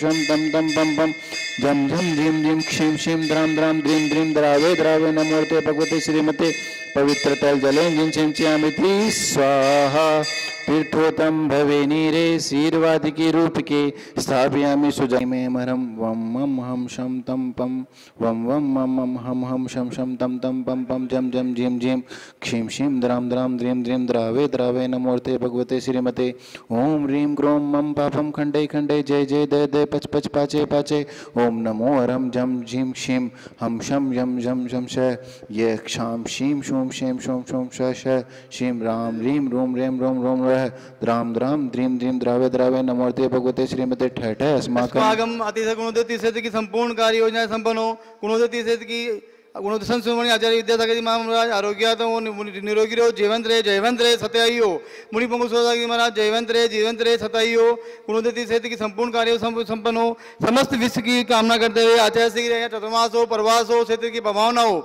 शम शम तम तम पम पम झम झम झीम क्षीम क्षीम द्राम द्राम द्रीम द्रीम द्रावे द्रावे नमोर्ते भगवते श्रीमते पवित्र तल जले जिन स्वाहा। तीर्थोतम भवे नीरे शीर्वादिकी रूप के स्थापयामि सुजय में मरम। वम मम हम शम तम पम। वम वम मम मम हम हम शम शम तम तम पम पम। जम जम झिम झिम क्षीम क्षीम द्राम द्राम द्रीम द्रीम द्रावे द्रावे नमोर्ते भगवते श्रीमते। ओम ह्रीम क्रोम मम पापम खंडे खंडे जय जय दय दय पच पच पाचे पाचे। ओम नमो हरम जम झीम क्षीम, हम शम यम झम झम श, ये क्षाम शीम शोम शेम शोम शोम श शीम राम रीम रोम रेम रोम रोम रह, द्राम द्राम द्रीम द्रीम द्रावे द्रावे नमोते भगवते श्रीमते ठहठ अस्माकम अतिशय गुणोदय तीसरे की संपूर्ण कार्य योजना संपन्न हो। गुणोदय तीसरे की गुणोदय संस्मणी आचार्य विद्यासागर जी महाराज आरोग्यात हो निरोगी रहो जयवंत रहे जयवंत रहे सत्याई हो मुनि पंगु महाराज जयवंत रहे जीवंत रहे सत्याई हो गुणोदय तीर्थ की संपूर्ण कार्य संपन्न हो समस्त विश्व की कामना करते हुए आचार्य श्री रहे चतुर्मास हो प्रवास हो क्षेत्र की भावना हो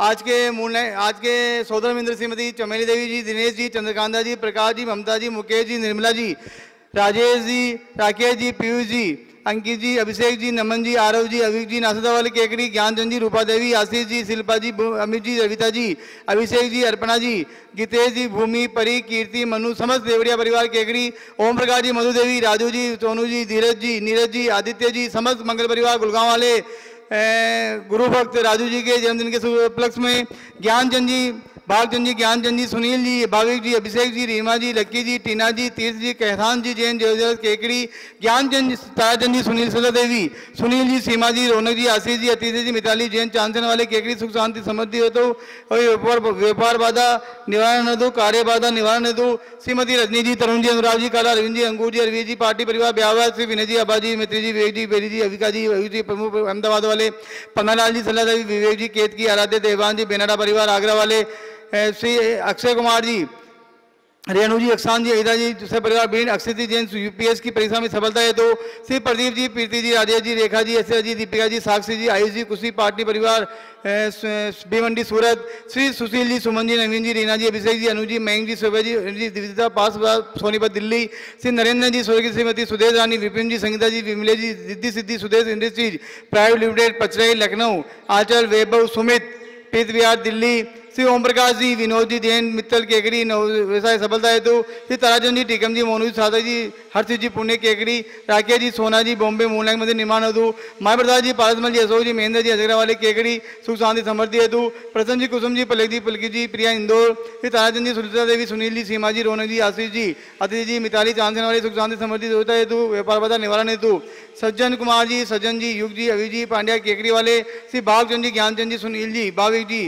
आज के मूल आज के सौदर मिंद्र श्रीमती चमेली देवी जी दिनेश जी चंद्रकांता जी प्रकाश जी ममता जी मुकेश जी निर्मला जी राजेश जी राकेश जी पीयूष जी अंकित जी, अभिषेक जी, नमन जी, आरव जी अभिक जी नासदा वाले केकड़ी, ज्ञानचंद जी रूपा देवी आशीष जी, शिल्पा जी अमित जी, रविता जी, अभिषेक जी, अर्पणा जी गीतेश जी, भूमि, परी, कीर्ति, मनु, समस्त देवड़िया परिवार केकड़ी, ओम प्रकाश जी, मधु देवी, राजू जी, सोनू जी, धीरज जी, नीरज जी, आदित्य जी, समस्त मंगल परिवार, गुड़गांव वाले गुरु भक्त राजू जी के जन्मदिन के उपलक्ष्य में, ज्ञानचंद जी भागचंद जी ज्ञानचंद जी, सुनील जी भाविक जी, अभिषेक जी, रीमा जी, लक्की जी, टीना जी, तीर्थ जी, कहसान जी, जैन देवजल केकड़ी ज्ञानचंद जी ताराचंद जी, सुनील सदा देवी सुनील जी, सीमा जी, रौनक जी, आशीष जी, अतिथि जी, मिताली जैन चांसन वाले, केकड़ी, सुख, शांति, समृद्धि हो तो व्यापार बाधा, निवारण दो, कार्य बाधा, निवारण दो, श्रीमती रजनी जी, तरुण जी, अनुराग जी, काला, अरविंद जी, अंगूर जी अरविंद जी, पार्टी परिवार ब्यावा श्री विनय जी अबाजी मित्री जी, विवेक जी बेरी जी, अविका जी अभिक जी, प्रमुख, अहमदाबाद वाले पन्नालाल जी सल्ला देवी विवेक जी, केत की, आराध्य, देवान जी, बेनाडा परिवार, आगरा वाले श्री अक्षय कुमार जी। रेणु जी अक्सान जी ईदा जी, दूसरे परिवार बीन, अक्षय जी, जैन, यूपीएस की परीक्षा में सफलता है तो श्री प्रदीप जी, प्रीति जी राजेश जी, रेखा जी, ऐसे जी, दीपिका जी, साक्षी जी, आयुष जी, कुशी पार्टी परिवार भिवंडी, सूरत, श्री सुशील जी, सुमन जी, नवीन जी, रीना जी, अभिषेक जी, अनु जी, मयंक जी सुबह जी जी दिविता पास सोनीपत, दिल्ली, श्री नरेंद्र जी, स्वर्गीय Shrimati Sudesh Rani, Vipin ji, Sangeeta ji, Vimle ji, Riddhi Siddhi, Sudesh industries, private limited, Pachrai, Lucknow, Anchal, Vaibhav, Sumit पीत दिल्ली श्री ओम प्रकाश जी, विनोद जी जैन मित्तल केकड़ी व्यवसाय सफलता हेतु, श्री ताराचंद जी, टीकम जी, मोनू जी सादा जी, हर्षित जी, पुण्य केकड़ी, राकेश जी, सोना जी, बॉम्बे मूलनायक मंदिर निर्माण हेतु माय प्रसाद जी, पारसमल जी, अशोक जी, महेंद्र जी अजगरा वाले केकड़ी, सुख शांति, समृद्धि हेतु, प्रसन्न जी, कुसुम जी पलक जी, पलकी जी, प्रिया इंदौर, श्री ताराचंद जी सुलता देवी, सुनील जी, सीमा जी, रोनक जी, आशीष जी, अतिथि जी, मिताली चांदन वाले, सुख शांति, समृद्धि, देवता हेतु, व्यापार बाधा निवारण हेतु, सज्जन कुमार जी, सज्जन जी, युग जी, अभी जी, पांड्या केकड़ी वाले, श्री भागचंद जी, ज्ञानचंद जी, सुनील जी भाविक जी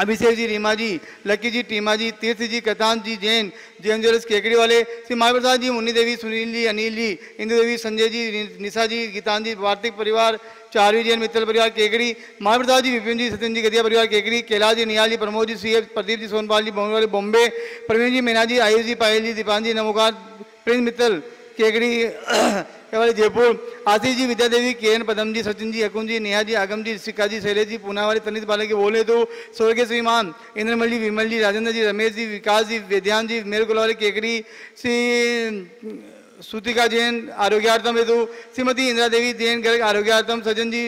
अभिषेक जी, रीमा जी लक्की जी, टीमा जी, तीर्थ जी कतान जी, जैन जैन ज्वेलर्स केकड़ी वाले, श्री माई प्रसाद जी, मुन्नी देवी, सुनील जी, अनिल जी, इंदु देवी, संजय जी निशा जी गीतान जी वार्तिक परिवार, चारवी जैन, मित्तल परिवार, केकड़ी माई प्रसाद जी, विपिन जी, सत्यन जी, गदिया परिवार, केकड़ी कैलाश जी, निहाल जी, प्रमोद जी सी प्रदीप जी, सोनपाल जी वाले बॉम्बे, प्रवीण जी, मीना जी, आयुष जी, पायल जी, दीपान जी, नमोकार, प्रिंस मित्तल, केकड़ी वाले जयपुर आशीष जी विद्या देवी के एन पदम जी सचिन जी अकुन जी नेहा जी आगम जी सिक्का जी शैलेश जी पूना वाले तनित बाले के बोले तो स्वर्गीय श्रीमान इंद्रमल जी विमल जी राजेंद्र जी रमेश जी विकास जी वेद्यान जी मेरे गुला वाले केकड़ी श्री सुतिका जैन आरोग्यार्थम हेतु श्रीमती इंदिरा देवी जैन गर्ग आरोग्यार्थम सज्जन जी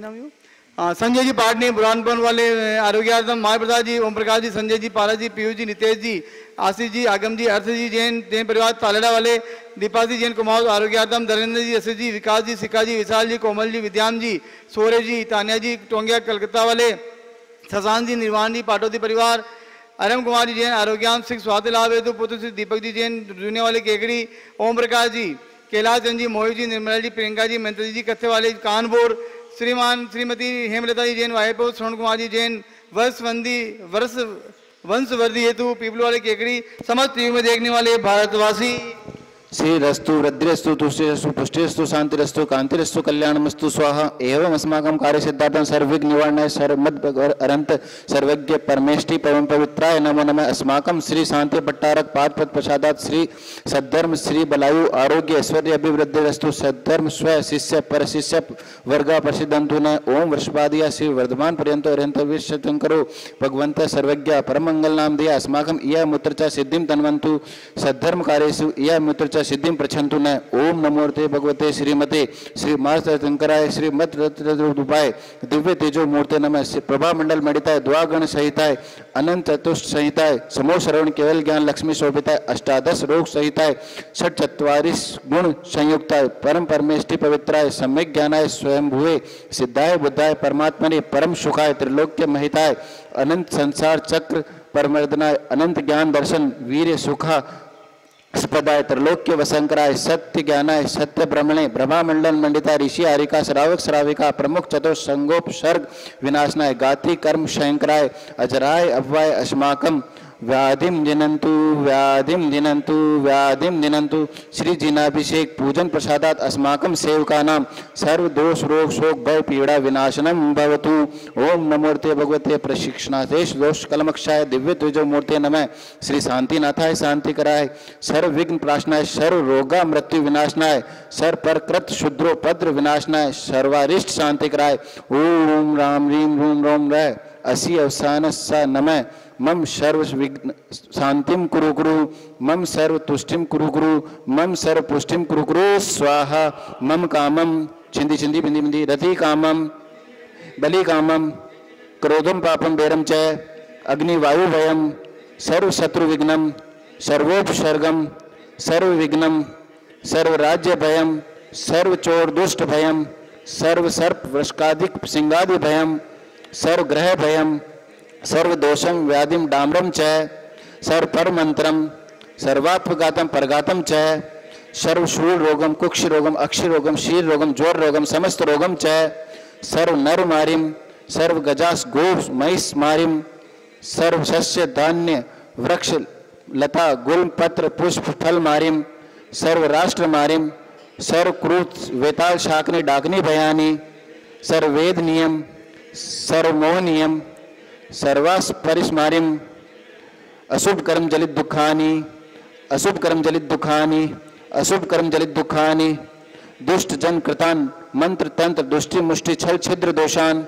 नाम है? हाँ, संजय जी पाटनी बुरानपन वाले आरोग्यार्थम माय प्रसाद जी, ओम प्रकाश जी, संजय जी पारा जी, पीयूष जी, नितेश जी, आशीष जी, आगम जी, अर्थ जी, जैन जैन परिवार, तालेड़ा वाले, दीपा जी, जैन कुमार आरोग्यार्थम धरेंद्र जी असित जी, विकास जी, सिक्का जी, विशाल जी, कोमल जी, विद्याम जी, सोरे जी, तानिया जी, टोंगिया, कलकत्ता वाले शशांक जी, निर्वाण जी, पाटोदी परिवार, अरम कुमार जी, जैन, आरोग्याम सिंह स्वास्थ्य लाभ हेतु पुत्र श्री दीपक जी, जैन, दुनिया वाले, केकड़ी, ओम प्रकाश जी, कैलाश चंद जी, मोहित जी, निर्मला जी, प्रियंका जी, मंत्री जी, कत्थे वाले, कानपुर श्रीमान श्रीमती हेमलता जी जैन, वाहेपुर श्रवण कुमार जी जैन, वर्ष वंदी, वर्ष वंशवर्दी हेतु पीपल वाले केकड़ी, समस्त युग में देखने वाले भारतवासी। श्रीरस्तु, वृद्धिरस्तु, तुष्टिरस्तु, पुष्टिरस्तु, शांतिरस्तु कांतिरस्तु कल्याणमस्तु, स्वाहा। एवं अस्माकं कार्य सिद्धार्थम सर्वविघ्न निवारणाय सर्वमद अनंत सर्वज्ञ परमेष्टि परम पवित्राय नमो नमः। अस्माकं श्री शांति भट्टारक पाद पद प्रसादात श्री सद्धर्म, श्री बलायु, आरोग्य, ऐश्वर्य, अभिवृद्धिरस्तु, सद्धर्म, स्व, शिष्य, पर शिष्य, वर्ग प्रसिद्धंतु न ओम वृषभादिया श्री वर्धमान पर्यंत अर्यंत विश्वंकरो भगवंत सर्वज्ञ परम मंगल नाम दिया। अस्माकं इय मूत्रचा सिद्धिं तन्वन्तु। सद्धर्म कार्येषु इय मूत्रचा सिद्धिं प्रच्छन्तु न। ओम नमोर्ते भगवते श्रीमते श्री शंकराय श्री मत रूपाय दिव्य तेजो मूर्ते नमः। प्रभा मंडल मणिताय द्वागण सहिताय अनंत चतुष्ट संहिताय समूह श्रवण केवल ज्ञान लक्ष्मी शोभिताय अष्टादश रोग संहिताय षट चत्वारिश गुण संयुक्ताय परम परमेष्टि पवित्राय सम्यक ज्ञानाय स्वयं भुवे सिद्धाय बुद्धाय, परमात्मने परम सुखाय त्रिलोक्य महिताय अनंत संसार चक्र परमर्दनाय अनंत ज्ञान दर्शन वीर सुखा स्पदाय त्रिलोक्य वसंकराय सत्य ज्ञानाय सत्य ब्रह्मणे ब्रह्मा मंडल मंडिता ऋषि आरिका श्रावक श्राविका प्रमुख चतुर संगोप सर्ग विनाशनाय गात्री कर्म शंकराय अजराय अभवाय अस्माकम व्याधिम जिनंतु व्याधिम जिनंतु व्याधिम जिनंतु श्री जिनाभिषेक पूजन प्रसादात अस्माकं सेवकानां सर्व दोष रोग, शोक भय पीड़ा विनाशनम भवतु। ओम नमोर्ते भगवते प्रशिक्षणादेश दोष कलमक्षाय दिव्य तुजो मूर्ते नमः। श्री शांतिनाथाय शांति कराय। सर्व विघ्न प्राशनाय सर्व रोगा मृत्यु विनाशनाय सर्व परकृत शुद्रो पद्र विनाशनाय, सर्वारिष्ट शांति कराय। ओम राम, रीम, रूम, रोम रह। असी अवसान स नमः। मम सर्व विघ्न शांतिम कुरु कुरु, मम सर्व तुष्टिम कुरु कुरु, मम सर्व पुष्टिम कुरु कुरु, स्वाहा, मम कामम छिंदी छिंदी बिंदी बिंदी, रति कामम बलि कामम क्रोधम पापम बेरम च, अग्निवायु भयम सर्व शत्रु विघ्नम सर्वोपसर्गम सर्व विघ्नम सर्व राज्य भयम सर्व चोर दुष्ट भयम सर्व सर्प वृष्कादिक सिंगादि भयम सर्व ग्रह भयम सर्वदोषं व्याधिम डाम्रम च सर्व सर्वपरमंत्रम सर्वात्मघातम परघातम च सर्वशूल रोगम कुक्ष रोगम अक्षि रोगम शीर रोगम ज़ोर रोगम समस्त रोगम च सर्व नर मारिम सर्व गजास गो महिष मारिम सर्व शस्य धान्य वृक्ष लता गुल पत्र पुष्प फल मारिम सर्व राष्ट्र मारिम सर्व क्रूत वेताल शाकनी डाकनी भयानी सर्व वेद नियम सर्व मोह नियम सर्वास परिस्मारिम अशुभ कर्म जलित दुखानी अशुभ कर्म जलित दुखानी अशुभ कर्म जलित दुखानी दुष्ट जन कृतान मंत्र तंत्र दुष्टि मुष्टि छल छिद्र दोषान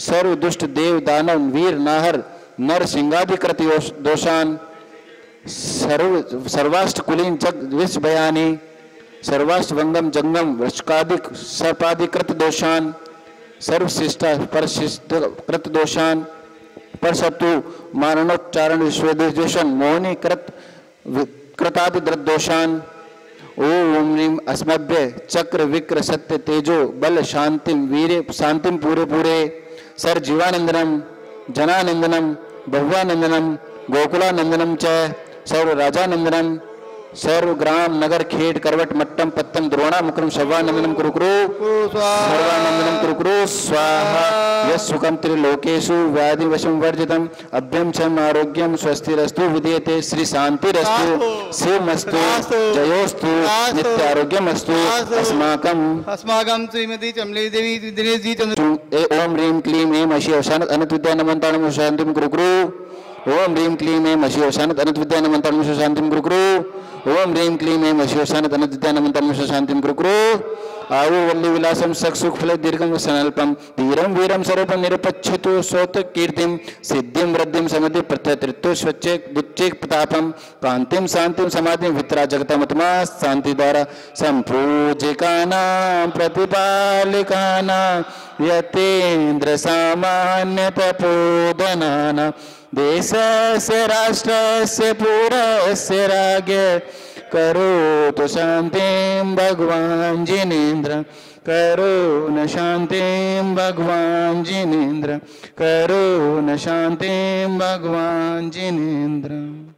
सर्व दुष्ट देव दानव वीर, नाहर, नर सिंगाधिकृत दोषान। सर्व सर्वाष्ट कुलीन जग विष बयानी सर्वाष्ट वंगम जंगम वृक्षकादिक सर्पाधिकृत दोषान सर्वशिष्टा परशिष्ट कृत दोषान परसतु मरणोच्चारण विश्वेदेशन मोहनी कृत कृतादि दृदोषान ओम नीम अस्मभ्य चक्र विक्र सत्य तेजो बल शांति वीर शांतिम पूरे पूरे। सर जीवानंदनम जनानंदनम भगवानंदनम गोकुलानंदनम च। सर्व राजानंदनम सर्व ग्राम नगर खेड करवट मट्टम पत्तम द्रोणा मुक्रम शवानंदनम कुरुकुरु सर्वानंदनम कुरुकुरु स्वाहा। यस्सुखम त्रिलोकेषु व्याधि वशम वर्जितम अभ्यम छम आरोग्यम स्वस्तिरस्तु। विधेयते श्री शांतिरस्तु शिवमस्तु जयोस्तु। नित्य आरोग्यमस्तु अस्माकं अस्माकं श्रीमती चमली देवी दिनेश जी चंद्र ओम ह्रीं क्लीं ऐं अशी अवसानत। अनंत विद्या नमंताणम शांतिम कुरुकुरु ओम ह्रीं क्लीं ऐं अशी अवसानत। अनंत विद्या नमंताणम शांतिम कुरुकुरु ओम ह्रीं क्लीं ऐं अशिवशान तनुद्यानमंतम शांतिं आयु वल्ली विलासम सख सुख फल दीर्घम सनल्पम धीरम वीरम स्वरूपम निरपच्छितु सोत कीर्तिम सिद्धिम वृद्धिम समधि प्रत्यतृत्व, स्वच्छ दुच्चे प्रतापम कांतिम शांतिम समाधि, वितरा जगतमतमा शांति द्वारा संपूजिकानां प्रतिपालिकानां से राष्ट्र से पूरा से पुरस्य करो तो शांति, भगवान् जिनेन्द्र करो न शांति, भगवान जिनेन्द्र करो न शांति, भगवान जिनेन्द्र